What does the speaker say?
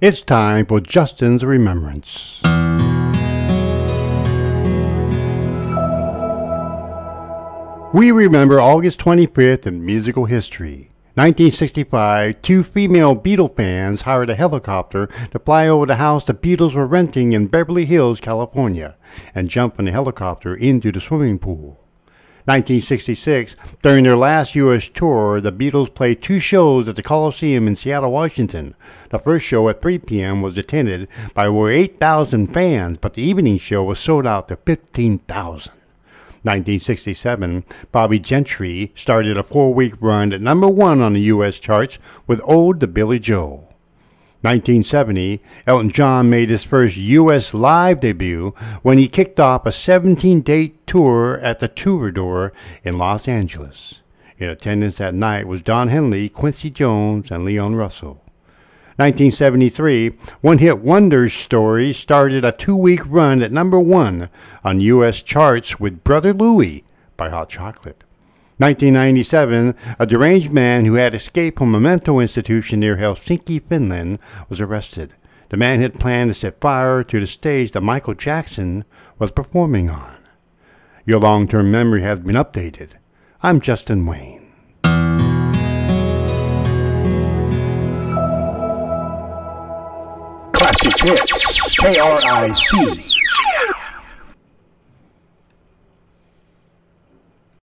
It's time for Justin's Remembrance. We remember August 25th in musical history. 1965, two female Beatle fans hired a helicopter to fly over the house the Beatles were renting in Beverly Hills, California, and jump from the helicopter into the swimming pool. 1966, during their last U.S. tour, the Beatles played two shows at the Coliseum in Seattle, Washington. The first show at 3 p.m. was attended by over 8,000 fans, but the evening show was sold out to 15,000. 1967, Bobbie Gentry started a four week run at number one on the U.S. charts with Ode to Billie Joe. 1970, Elton John made his first U.S. live debut when he kicked off a 17 date tour at the Troubadour in Los Angeles. In attendance that night was Don Henley, Quincy Jones, and Leon Russell. 1973, One Hit Wonders Stories started a two week run at number one on U.S. charts with Brother Louie by Hot Chocolate. 1997, a deranged man who had escaped from a mental institution near Helsinki, Finland, was arrested. The man had planned to set fire to the stage that Michael Jackson was performing on. Your long term memory has been updated. I'm Justin Wayne. Classic Hits, KRIC.